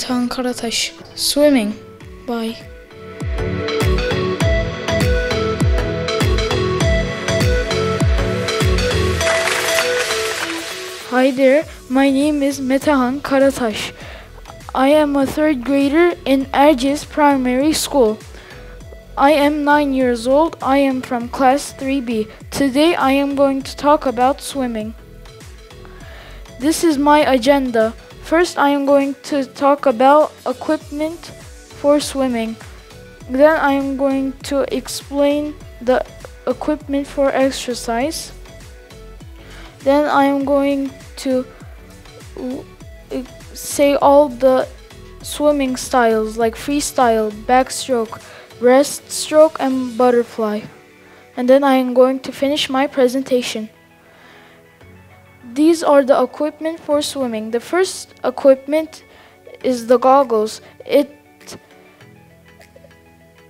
Metehan Karataş. Swimming. Bye. Hi there, my name is Metehan Karataş. I am a third grader in Erciyes Primary School. I am 9 years old. I am from class 3B. Today I am going to talk about swimming. This is my agenda. First, I am going to talk about equipment for swimming. Then, I am going to explain the equipment for exercise. Then, I am going to say all the swimming styles like freestyle, backstroke, breaststroke, and butterfly. And then I am going to finish my presentation. These are the equipment for swimming. The first equipment is the goggles. It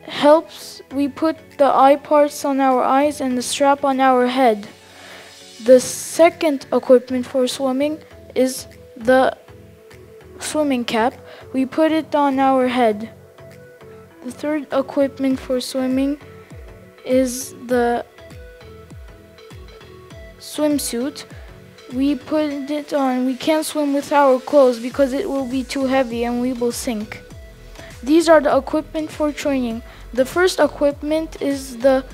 helps we put the eye parts on our eyes and the strap on our head. The second equipment for swimming is the swimming cap. We put it on our head. The third equipment for swimming is the swimsuit. We put it on. We can't swim with our clothes because it will be too heavy and we will sink. These are the equipment for training. The first equipment is the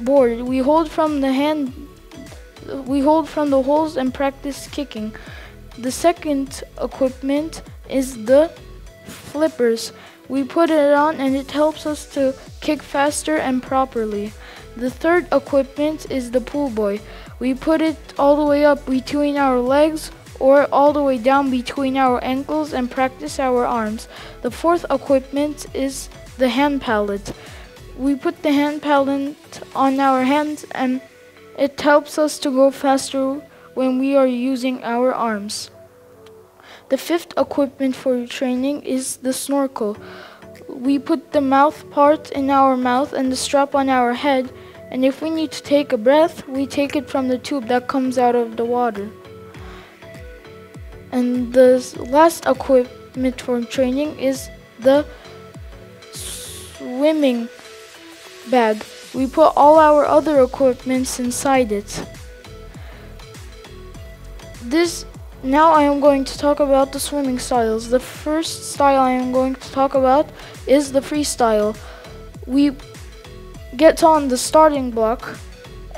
board. We hold from the hand we hold from the holes and practice kicking. The second equipment is the flippers. We put it on and it helps us to kick faster and properly. The third equipment is the pool buoy. We put it all the way up between our legs or all the way down between our ankles and practice our arms. The fourth equipment is the hand pallet. We put the hand pallet on our hands and it helps us to go faster when we are using our arms. The fifth equipment for training is the snorkel. We put the mouth part in our mouth and the strap on our head, and if we need to take a breath, we take it from the tube that comes out of the water. And the last equipment for training is the swimming bag. We put all our other equipments inside it. This now I am going to talk about the swimming styles. The first style I am going to talk about is the freestyle. We get on the starting block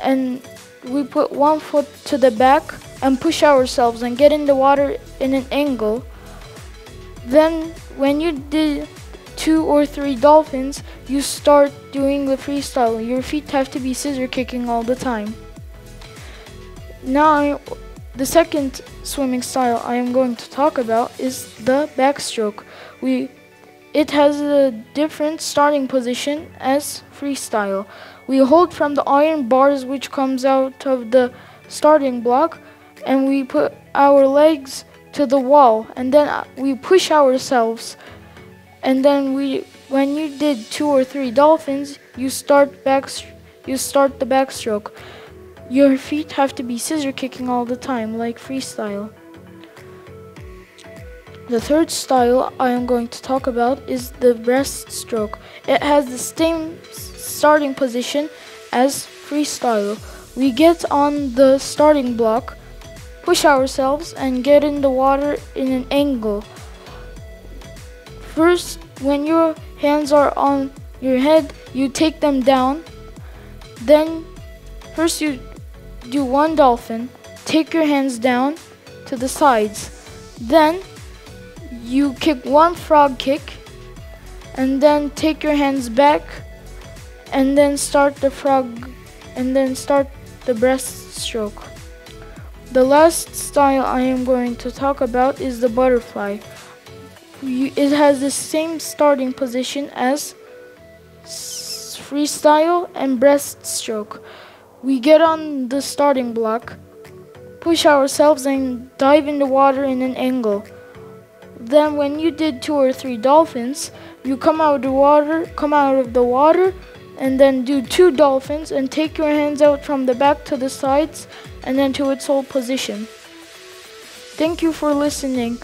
and we put one foot to the back and push ourselves and get in the water in an angle. Then when you did two or three dolphins, you start doing the freestyle. Your feet have to be scissor kicking all the time. Now the second swimming style I am going to talk about is the backstroke. We it has a different starting position as freestyle. We hold from the iron bars which comes out of the starting block and we put our legs to the wall and then uh, we push ourselves and then we when you did two or three dolphins you start back you start the backstroke your feet have to be scissor kicking all the time, like freestyle. The third style I am going to talk about is the breaststroke. It has the same starting position as freestyle. We get on the starting block, push ourselves, and get in the water in an angle. First, when your hands are on your head, you take them down. Then, first you do one dolphin, take your hands down to the sides. Then you kick one frog kick and then take your hands back and then start the frog and then start the breaststroke. The last style I am going to talk about is the butterfly. It has the same starting position as freestyle and breaststroke. We get on the starting block, push ourselves and dive in the water in an angle. Then when you did two or three dolphins, you come out of the water, come out of the water, and then do two dolphins and take your hands out from the back to the sides and then to its whole position. Thank you for listening.